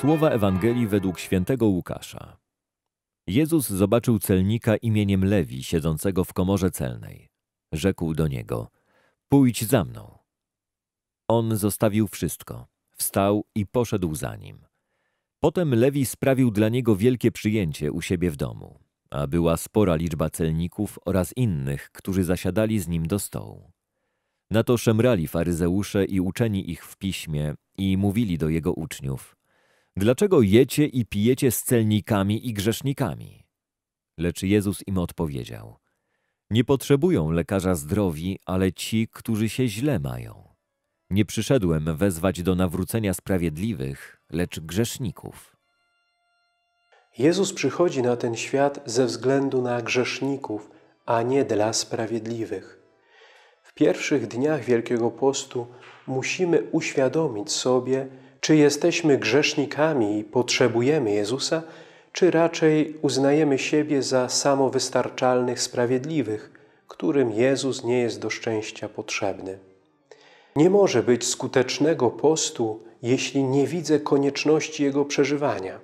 Słowa Ewangelii według świętego Łukasza. Jezus zobaczył celnika imieniem Lewi, siedzącego w komorze celnej. Rzekł do niego: Pójdź za mną. On zostawił wszystko, wstał i poszedł za nim. Potem Lewi sprawił dla niego wielkie przyjęcie u siebie w domu, a była spora liczba celników oraz innych, którzy zasiadali z nim do stołu. Na to szemrali faryzeusze i uczeni ich w piśmie i mówili do jego uczniów – Dlaczego jecie i pijecie z celnikami i grzesznikami? Lecz Jezus im odpowiedział: Nie potrzebują lekarza zdrowi, ale ci, którzy się źle mają. Nie przyszedłem wezwać do nawrócenia sprawiedliwych, lecz grzeszników. Jezus przychodzi na ten świat ze względu na grzeszników, a nie dla sprawiedliwych. W pierwszych dniach Wielkiego Postu musimy uświadomić sobie, czy jesteśmy grzesznikami i potrzebujemy Jezusa, czy raczej uznajemy siebie za samowystarczalnych, sprawiedliwych, którym Jezus nie jest do szczęścia potrzebny? Nie może być skutecznego postu, jeśli nie widzę konieczności jego przeżywania.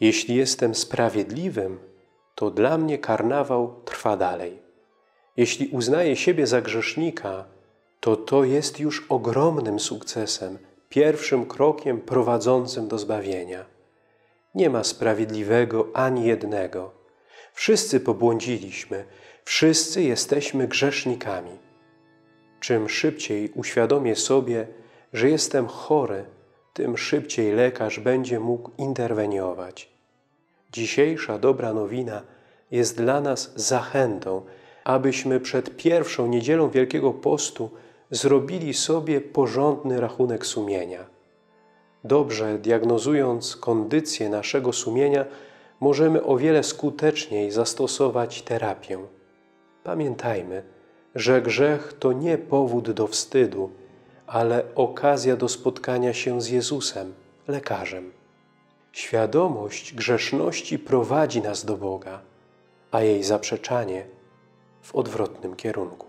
Jeśli jestem sprawiedliwym, to dla mnie karnawał trwa dalej. Jeśli uznaję siebie za grzesznika, to to jest już ogromnym sukcesem, pierwszym krokiem prowadzącym do zbawienia. Nie ma sprawiedliwego ani jednego. Wszyscy pobłądziliśmy, wszyscy jesteśmy grzesznikami. Czym szybciej uświadomię sobie, że jestem chory, tym szybciej lekarz będzie mógł interweniować. Dzisiejsza dobra nowina jest dla nas zachętą, abyśmy przed pierwszą niedzielą Wielkiego Postu zrobili sobie porządny rachunek sumienia. Dobrze diagnozując kondycję naszego sumienia, możemy o wiele skuteczniej zastosować terapię. Pamiętajmy, że grzech to nie powód do wstydu, ale okazja do spotkania się z Jezusem, lekarzem. Świadomość grzeszności prowadzi nas do Boga, a jej zaprzeczanie w odwrotnym kierunku.